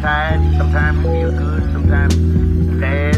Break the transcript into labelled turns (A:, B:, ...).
A: tired, sometimes we feel good, sometimes bad.